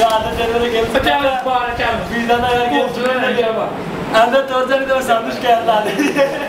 Ya ada cedere gelsin. Çabuk bağır çabuk. Ne? Anda torcani de sanmış geldi.